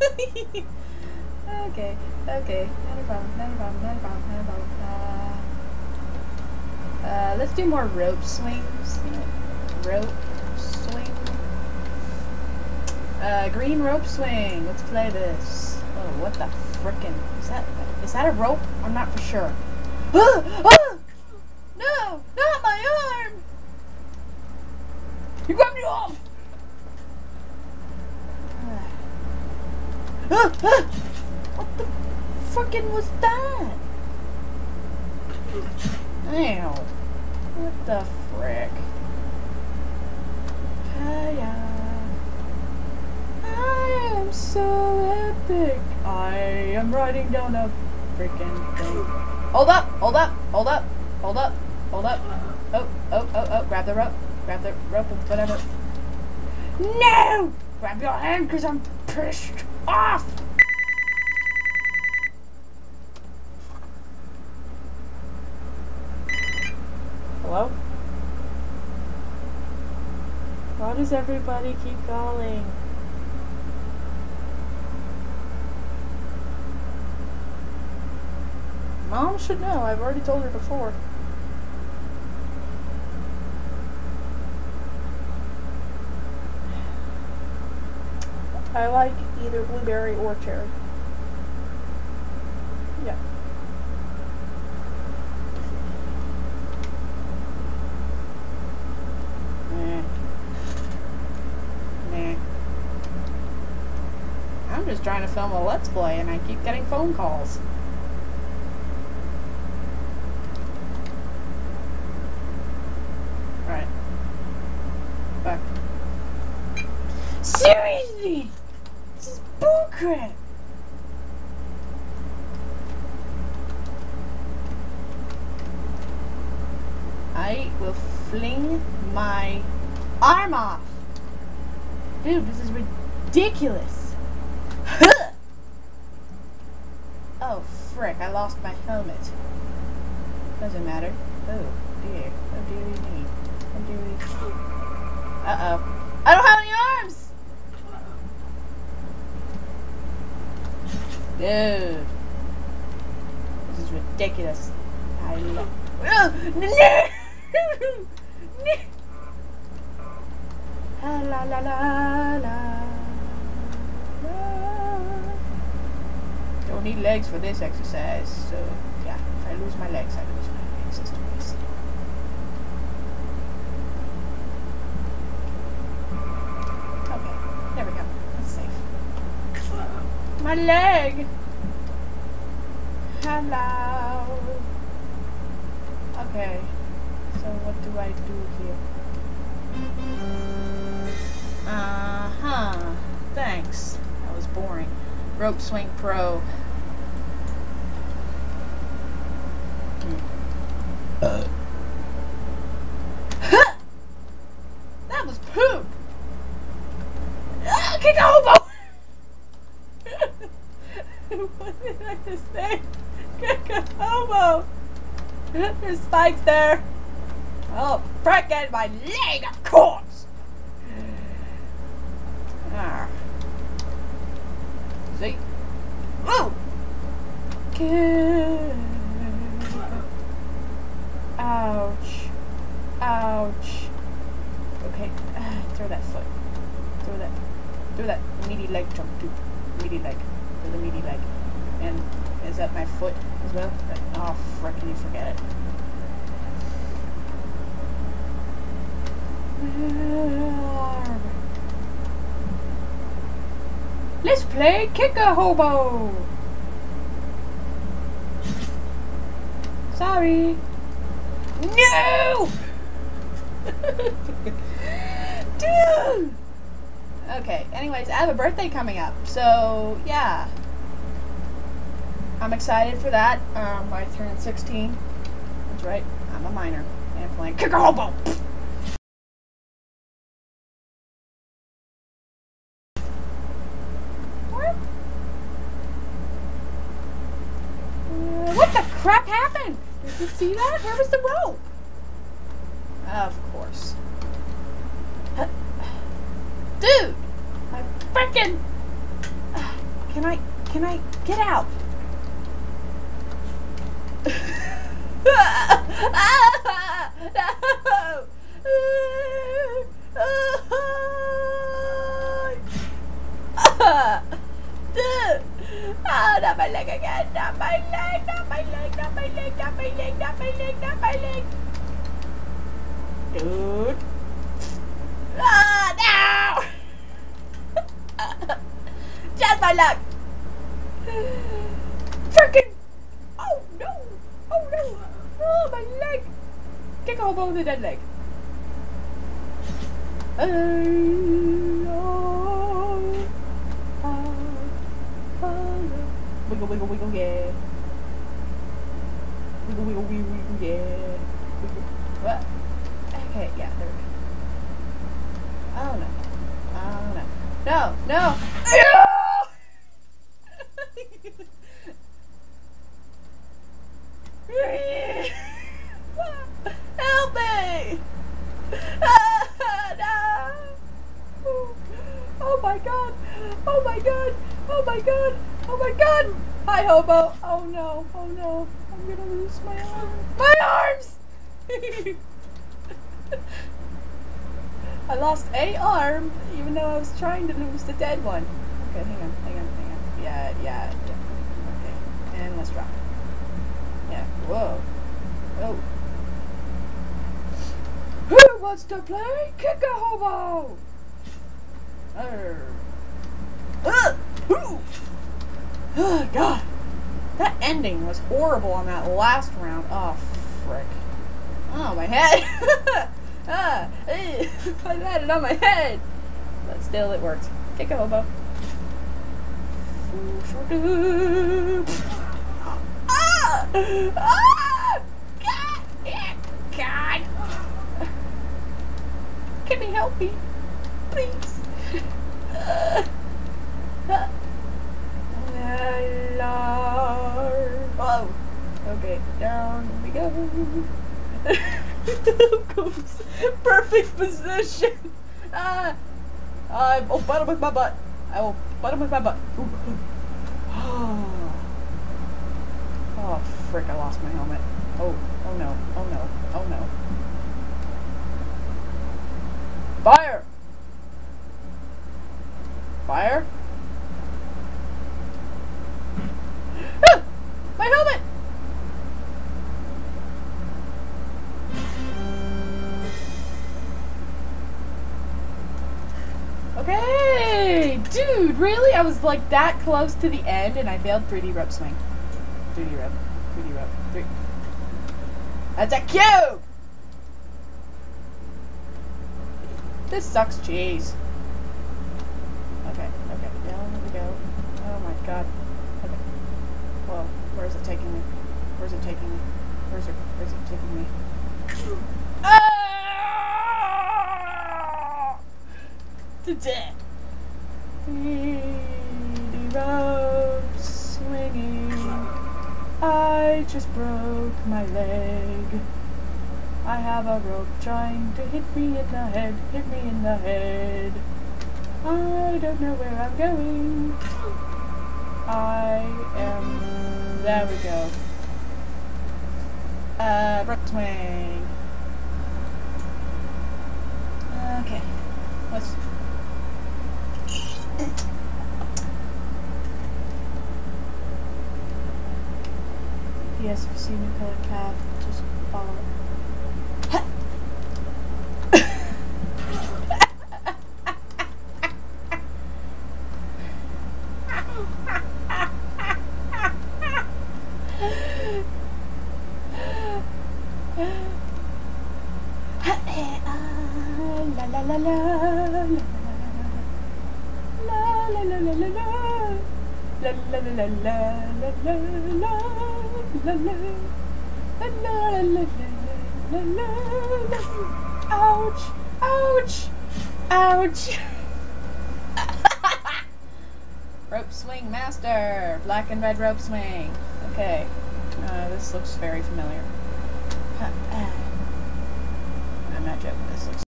okay, okay, not a problem, not a problem, not a problem, not a problem. Uh, uh, let's do more rope swings. Rope swing. Uh, green rope swing. Let's play this. Oh, what the frickin'? Is that, is that a rope? I'm not for sure. Ah! Was that? Ow. What the frick? Hiya. I am so epic. I am riding down a freaking thing. Hold up, hold up, hold up, hold up, hold up. Oh, oh, oh, oh, grab the rope. Grab the rope, whatever. No! Grab your hand because I'm pissed off! Hello? Why does everybody keep calling? Mom should know. I've already told her before. I like either blueberry or cherry. I'm trying to film a Let's Play and I keep getting phone calls. Right. Back. Seriously! This is bullcrap! I will fling my arm off! Dude, this is ridiculous! Oh, frick, I lost my helmet. Doesn't matter. Oh, dear. Oh, dearie me. Oh, dearie. Uh-oh. I don't have any arms! Dude. This is ridiculous. I love... No! La la la la la. la. Don't need legs for this exercise, so yeah, if I lose my legs, I lose my legs. That's the way I see it. Okay, there we go. That's safe. My leg! Hello! Okay, so what do I do here? Uh-huh. Thanks. That was boring. Rope Swing Pro. Uh, That was poop! Ah, kick a hobo! what did I just say? Kick a hobo! There's spikes there. Oh, frickin' my leg, of course! Ah. See? Woo! Kick. Ouch. Ouch. Okay, uh, throw that foot. Throw that. Throw that meaty leg jump too. Meaty leg. Throw the meaty leg. And is that my foot as well? Oh, frickin' you forget it. Let's play kick a hobo. Sorry. No! Dude! Okay, anyways, I have a birthday coming up, so yeah. I'm excited for that. Um, I turned 16. That's right, I'm a minor. And playing kick a hobo! What? Uh, What the crap happened? Did you see that? Where was Dude! I freaking... Can I... Can I... Get out! ah! Dude! Ah, no! Just my luck. Freaking. Oh no. Oh no. Oh my leg. Kick a hobo with a dead leg. Oh, oh, Wiggle, wiggle, wiggle, yeah. Wiggle, wiggle, wiggle, wiggle, yeah. Wiggle. Okay, yeah, there we go. Oh no. Oh no. No. Help me! No! Oh my god! Oh my god! Oh my god! Oh my god! Hi, hobo! Oh no! Oh no! I'm gonna lose my arm. My arms! I lost a arm, even though I was trying to lose the dead one. Okay, hang on, hang on, hang on. Yeah, yeah, yeah. Okay, and let's drop. Yeah. Whoa. Oh. Who wants to play kick a hobo? Arr. Ugh! Ooh! Oh, God. That ending was horrible on that last round. Oh, frick. Oh, my head. ah, eh, I it on my head. But still, it worked. Kick a hobo. Ah! Ah! God! God! Can you help me? Please. Oh, okay, down we go. Perfect position. Ah, I will butt him with my butt. I will butt him with my butt. Ooh. Oh, frick! I lost my helmet. Okay! Dude, really? I was like that close to the end and I failed 3D rope swing. 3D rope. 3D rope. 3 That's a cube! This sucks cheese. Okay, okay, down we go. Oh my god. Okay. Whoa, where is it taking me? Where's it taking me? Where's it, where's it taking me? To death. 3D rope swinging. I just broke my leg. I have a rope trying to hit me in the head, hit me in the head. I don't know where I'm going. I am. There we go. Uh, rope swing. Okay. Let's. Yes, if you see a new colored path, just follow it. La la la la la la la la la la la La la la la la la la la la la La la la la la la la Ouch! Ouch! Ouch! rope swing master! Black and red rope swing. Okay. Uh, this looks very familiar. I'm not joking. This looks